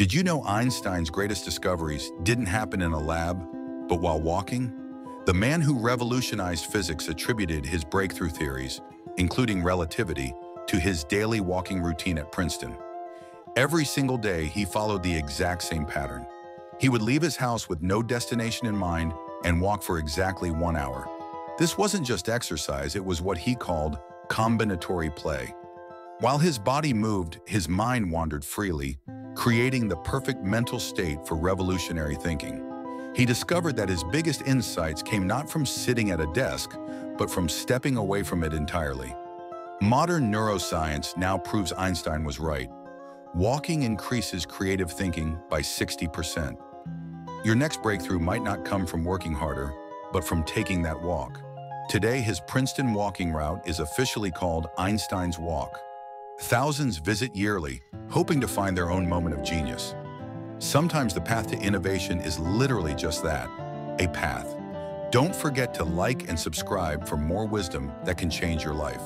Did you know Einstein's greatest discoveries didn't happen in a lab, but while walking? The man who revolutionized physics attributed his breakthrough theories, including relativity, to his daily walking routine at Princeton. Every single day, he followed the exact same pattern. He would leave his house with no destination in mind and walk for exactly one hour. This wasn't just exercise, it was what he called combinatory play. While his body moved, his mind wandered freely, creating the perfect mental state for revolutionary thinking. He discovered that his biggest insights came not from sitting at a desk, but from stepping away from it entirely. Modern neuroscience now proves Einstein was right. Walking increases creative thinking by 60%. Your next breakthrough might not come from working harder, but from taking that walk. Today, his Princeton walking route is officially called Einstein's Walk. Thousands visit yearly, hoping to find their own moment of genius. Sometimes the path to innovation is literally just that, a path. Don't forget to like and subscribe for more wisdom that can change your life.